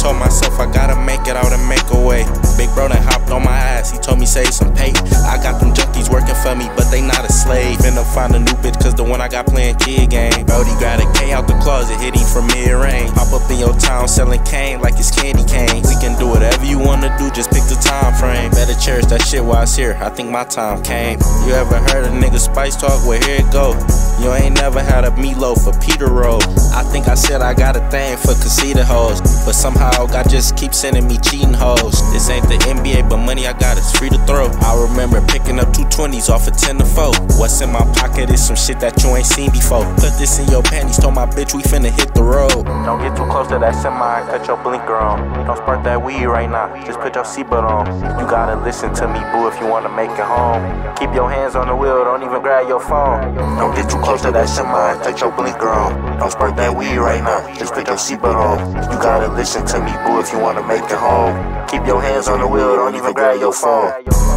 Told myself I gotta make it out and make a way. Big bro done hopped on my ass, he told me say some find a new bitch, cause the one I got playing kid game. Brody got a K out the closet, hit him from mid range. Pop up in your town selling cane like it's candy cane. We can do whatever you wanna do, just pick the time frame. Better cherish that shit while it's here, I think my time came. You ever heard a nigga spice talk? Well, here it go. You ain't never had a meatloaf for Peter. I think I said I got a thing for conceited hoes, but somehow God just keep sending me cheating hoes. This ain't the NBA, but money I got is free to throw. I remember picking up 220s off a 10 to 4. What's in my pocket is some shit that you ain't seen before. Put this in your panties, told my bitch we finna hit the road. Don't get too close to that semi, cut your blinker on. Don't spark that weed right now, just put your seatbelt on. You gotta listen to me, boo, if you wanna make it home. Keep your hands on the wheel, don't even grab your phone. Don't get too close to that semi, cut your blinker on. Don't spark that weed right now, just put your seatbelt on. You gotta listen to me, boo, if you wanna make it home. Keep your hands on the wheel, don't even grab your phone.